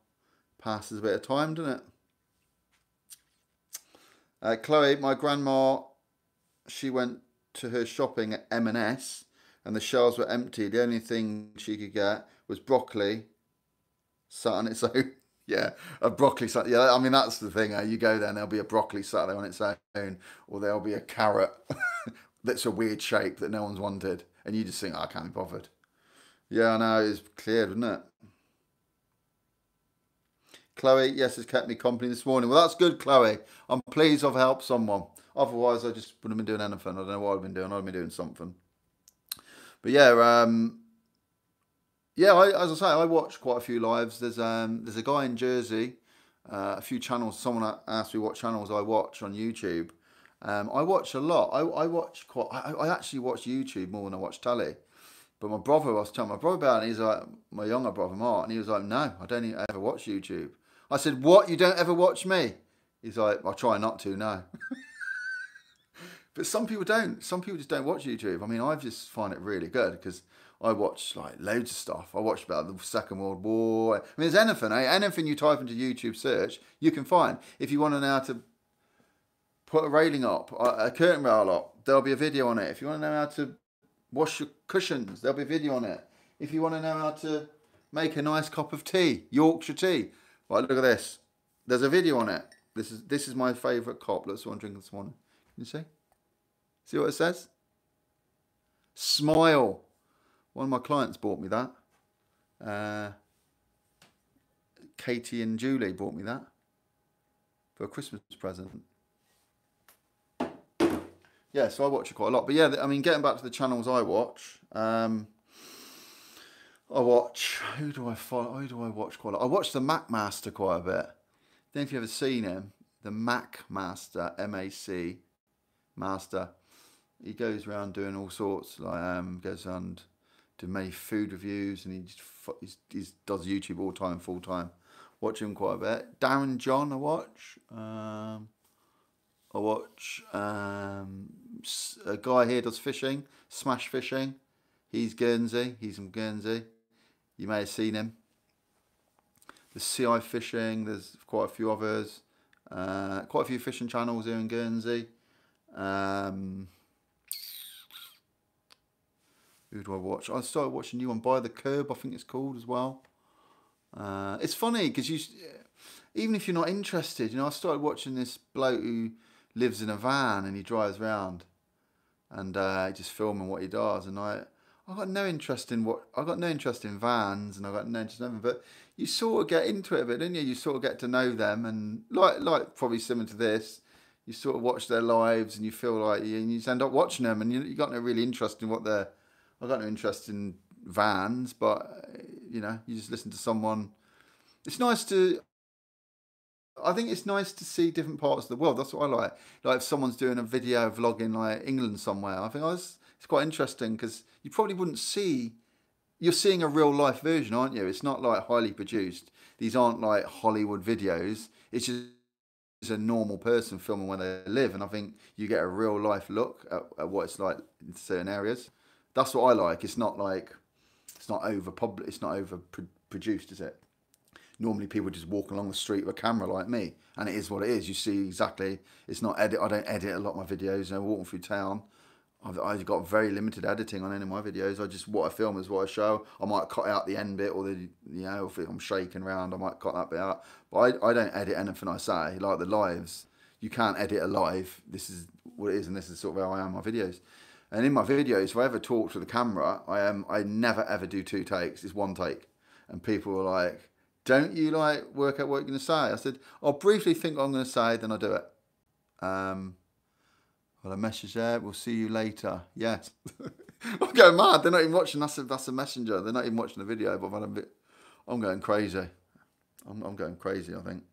Passes a bit of time, doesn't it? Uh, Chloe, my grandma, she went to her shopping at M&S and the shelves were empty. The only thing she could get was broccoli sat on its [laughs] own. Yeah, a broccoli sat. Yeah, I mean that's the thing. Uh, you go there and there'll be a broccoli there on its own, or there'll be a carrot [laughs] that's a weird shape that no one's wanted, and you just think, oh, I can't be bothered. Yeah, I know, it's cleared, isn't it? Chloe, yes, it's kept me company this morning. Well, that's good, Chloe. I'm pleased I've helped someone. Otherwise, I just wouldn't have been doing anything. I don't know what I've been doing. I've been doing something. But yeah, um, yeah. I, as I say, I watch quite a few lives. There's um, there's a guy in Jersey, uh, a few channels. Someone asked me what channels I watch on YouTube, um, I watch a lot. I, I watch quite. I, I actually watch YouTube more than I watch telly. But my brother, I was telling my brother about it, and he's like, my younger brother Mark, and he was like, no, I don't ever watch YouTube. I said, what? You don't ever watch me? He's like, I try not to, no. [laughs] but some people don't. Some people just don't watch YouTube. I mean, I just find it really good because I watch like loads of stuff. I watched about the Second World War. I mean, there's anything, eh? anything you type into YouTube search, you can find. If you want to know how to put a railing up, a curtain rail up, there'll be a video on it. If you want to know how to wash your cushions, there'll be a video on it. If you want to know how to make a nice cup of tea, Yorkshire tea, right, look at this. There's a video on it. This is this is my favourite cup. I'm drinking this morning. Can you see? See what it says? Smile. One of my clients bought me that. Uh, Katie and Julie bought me that for a Christmas present yeah, so I watch it quite a lot. But yeah, I mean, getting back to the channels I watch, um, I watch. Who do I follow? Who do I watch quite a lot? I watch the Mac Master quite a bit. Then if you've ever seen him. The Mac Master, M A C Master. He goes around doing all sorts. Like um, goes around doing many food reviews, and he just he does YouTube all time, full time. Watch him quite a bit. Darren John, I watch. Um, I watch um, a guy here does fishing, smash fishing. He's Guernsey. He's from Guernsey. You may have seen him. The CI fishing. There's quite a few others. Uh, quite a few fishing channels here in Guernsey. Um, who do I watch? I started watching new one by the curb. I think it's called as well. Uh, it's funny because you, even if you're not interested, you know, I started watching this bloke who lives in a van and he drives around and uh, just filming what he does. And I, I got no interest in what I got no interest in vans, and I got no interest in them. But you sort of get into it a bit, don't you? You sort of get to know them, and like like probably similar to this, you sort of watch their lives, and you feel like you, and you end up watching them, and you you got no really interest in what they're. I got no interest in vans, but you know, you just listen to someone. It's nice to I think it's nice to see different parts of the world. That's what I like. Like if someone's doing a video vlogging like England somewhere, I think oh, it's, it's quite interesting because you probably wouldn't see you're seeing a real life version, aren't you? It's not like highly produced. These aren't like Hollywood videos. It's just a normal person filming where they live, and I think you get a real life look at, at what it's like in certain areas. That's what I like. It's not like it's not over public. It's not over produced, is it? Normally, people just walk along the street with a camera like me, and it is what it is. You see exactly. It's not edit. I don't edit a lot of my videos. I'm walking through town. I've, I've got very limited editing on any of my videos. I just what I film is what I show. I might cut out the end bit or the you know if I'm shaking around, I might cut that bit out. But I, I don't edit anything I say. Like the lives, you can't edit a live. This is what it is, and this is sort of how I am my videos. And in my videos, if I ever talk to the camera, I am I never ever do two takes. It's one take, and people are like, "Don't you like work out what you're going to say?" I said, "I'll briefly think what I'm going to say, then I do it." Um, well, a message there. We'll see you later. Yes. [laughs] I'm going mad. They're not even watching. That's a, that's a messenger. They're not even watching the video. But I'm, bit, I'm going crazy. I'm, I'm going crazy, I think.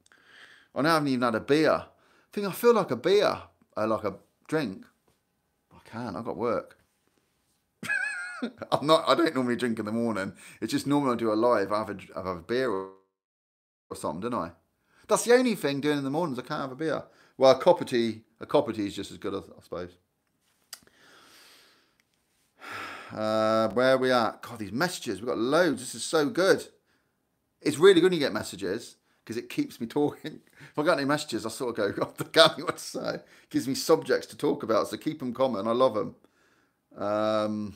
I haven't even had a beer. I think I feel like a beer, uh, like a drink. I can't. I've got work. [laughs] I'm not. I don't normally drink in the morning. It's just normally I do a live. I have a, I have a beer or, or something, don't I? That's the only thing doing in the mornings. I can't have a beer. Well, a cup of tea, a cup of tea is just as good, as I suppose. [sighs] Uh, where we at? God, these messages, we've got loads. This is so good. It's really good when you get messages because it keeps me talking. If I got any messages, I sort of go, [laughs] God, I can't what to say. It gives me subjects to talk about, so keep them coming. I love them. Um,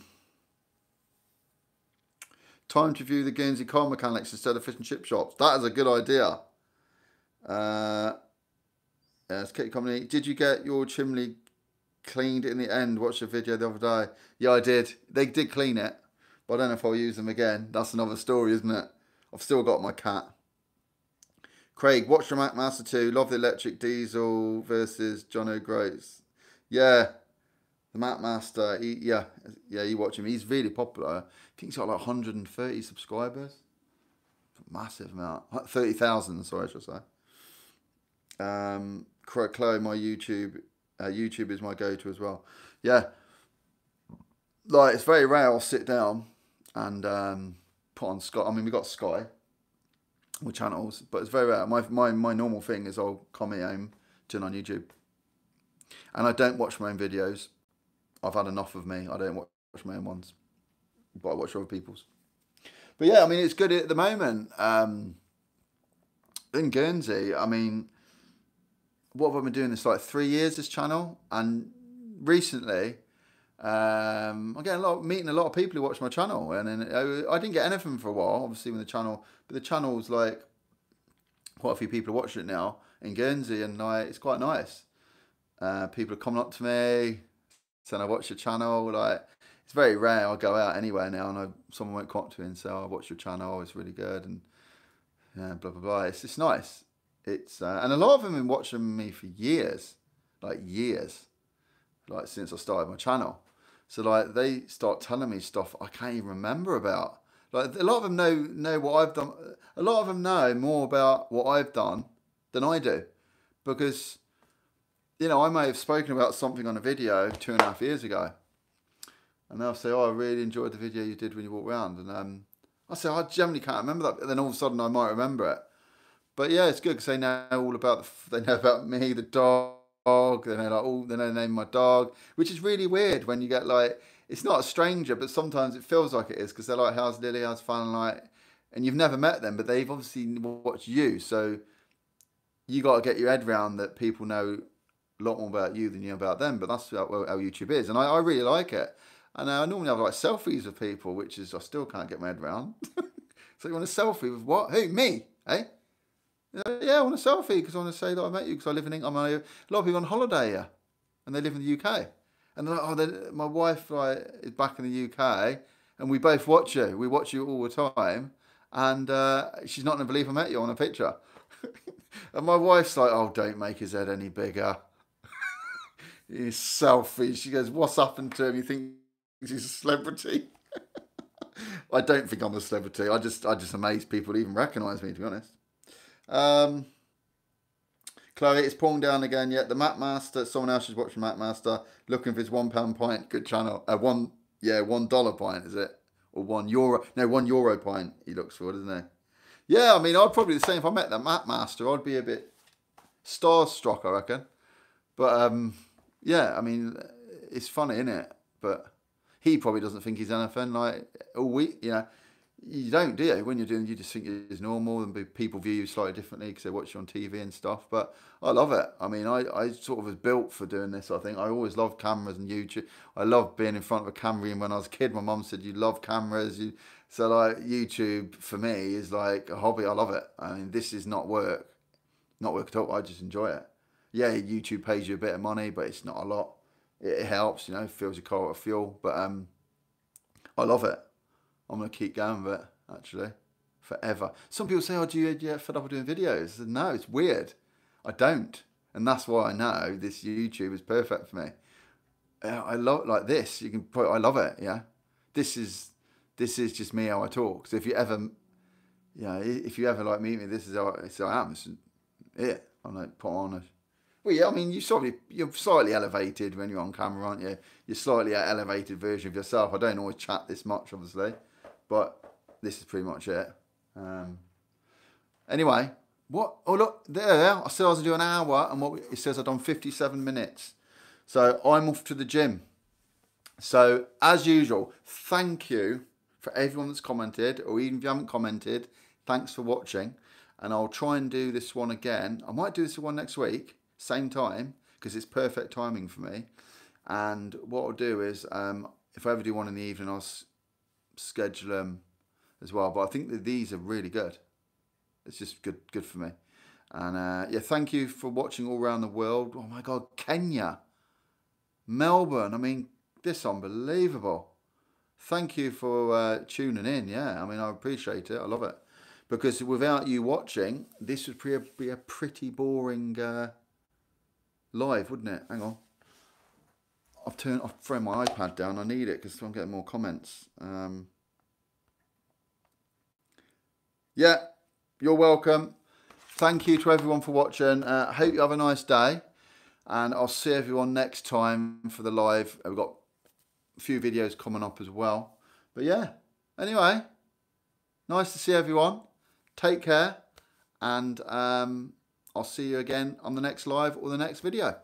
time to view the Guernsey car mechanics instead of fish and chip shops. That is a good idea. Uh, Yes, Katie Comedy. Did you get your chimney cleaned in the end? Watched the video the other day. Yeah, I did. They did clean it, but I don't know if I'll use them again. That's another story, isn't it? I've still got my cat. Craig, watch Mac Master 2. Love the electric diesel versus John O'Groats. Yeah, the Mac Master. He, yeah, yeah, you watch him. He's really popular. I think he's got like 130 subscribers. Massive amount. 30,000, sorry, I should say. Um, Chloe, my YouTube, uh, YouTube is my go-to as well. Yeah, like it's very rare I'll sit down and um, put on Sky. I mean, we got Sky with channels, but it's very rare. My my my normal thing is I'll come home, turn on YouTube, and I don't watch my own videos. I've had enough of me. I don't watch my own ones, but I watch other people's. But yeah, I mean, it's good at the moment. Um, in Guernsey, I mean, what have I been doing this like three years this channel and recently um, I'm getting a lot meeting a lot of people who watch my channel and then I, I, didn't get anything for a while obviously when the channel but the channel's like quite a few people are watching it now in Guernsey and like it's quite nice. Uh, people are coming up to me saying I watch your channel like it's very rare I go out anywhere now and I, someone won't come up to me and say oh, I watch your channel it's really good and yeah blah blah blah. It's, it's nice. It's uh, and a lot of them have been watching me for years, like years, like since I started my channel. So like they start telling me stuff I can't even remember about. Like a lot of them know know what I've done. A lot of them know more about what I've done than I do, because you know I may have spoken about something on a video two and a half years ago, and they'll say, "Oh, I really enjoyed the video you did when you walked around," and um, I say I generally can't remember that, but then all of a sudden I might remember it. But yeah, it's good because they know all about the, they know about me, the dog. Oh, they know like all they know the name my dog, which is really weird when you get like it's not a stranger, but sometimes it feels like it is because they're like, "How's Lily? How's fun?" Like, and you've never met them, but they've obviously watched you, so you got to get your head around that people know a lot more about you than you know about them. But that's how, how YouTube is, and I, I really like it. And uh, I normally have like selfies with people, which is I still can't get my head around. [laughs] so you want a selfie with what? Who? Me? Hey? Yeah, I want a selfie because I want to say that I met you because I live in England. I'm a, a lot of people on holiday here, and they live in the UK. And they're like, oh, my wife like, is back in the UK, and we both watch you. We watch you all the time, and uh, she's not going to believe I met you on a picture. [laughs] and my wife's like, oh, don't make his head any bigger. [laughs] His selfie. She goes, what's happened to him? You think he's a celebrity? [laughs] I don't think I'm a celebrity. I just, I just amaze people to even recognise me, to be honest. Um, Chloe, it's pouring down again. Yet the Mac Master, someone else is watching Mac Master, looking for his one pound pint. Good channel. Uh, one, yeah, one dollar pint. Is it or one euro. No, one euro pint. He looks for, doesn't he? Yeah, I mean, I'd probably the same if I met that Map Master. I'd be a bit starstruck, I reckon. But um, yeah, I mean, it's funny, isn't it? But he probably doesn't think he's anything like all we, you know. You don't, do you? When you're doing, you just think it's normal, and people view you slightly differently because they watch you on TV and stuff. But I love it. I mean, I, I sort of was built for doing this. I think I always loved cameras and YouTube. I loved being in front of a camera. And when I was a kid, my mum said you love cameras. You so like YouTube for me is like a hobby. I love it. I mean, this is not work, not work at all. I just enjoy it. Yeah, YouTube pays you a bit of money, but it's not a lot. It, it helps, you know, fills your car with fuel. But um, I love it. I'm gonna keep going with it actually, forever. Some people say, "Oh, do you get fed up with doing videos?" Said, no, it's weird. I don't, and that's why I know this YouTube is perfect for me. Uh, I love like this. You can put. I love it. Yeah, this is this is just me how I talk. So if you ever, you know, if you ever like meet me, this is how, it's how I am. It's it. I'm like put on a. Well, yeah, I mean, you slightly, you're slightly elevated when you're on camera, aren't you? You're slightly elevated version of yourself. I don't always chat this much, obviously, but this is pretty much it. Um, anyway, what? Oh look, there. I said I was do an hour, and what it says I've done 57 minutes. So I'm off to the gym. So as usual, thank you for everyone that's commented, or even if you haven't commented, thanks for watching. And I'll try and do this one again. I might do this one next week, same time, because it's perfect timing for me. And what I'll do is, um, if I ever do one in the evening, I'll schedule them as well. But I think that these are really good. It's just good, good for me. And uh, yeah, thank you for watching all around the world. Oh my God, Kenya, Melbourne. I mean, this unbelievable. Thank you for uh, tuning in. Yeah, I mean, I appreciate it. I love it. Because without you watching, this would be a, be a pretty boring uh, live, wouldn't it? Hang on. I've turned, I've thrown my iPad down. I need it because I'm getting more comments. Um, yeah, you're welcome. Thank you to everyone for watching. I uh, hope you have a nice day. And I'll see everyone next time for the live. We've got a few videos coming up as well. But yeah, anyway, nice to see everyone. Take care. And um, I'll see you again on the next live or the next video.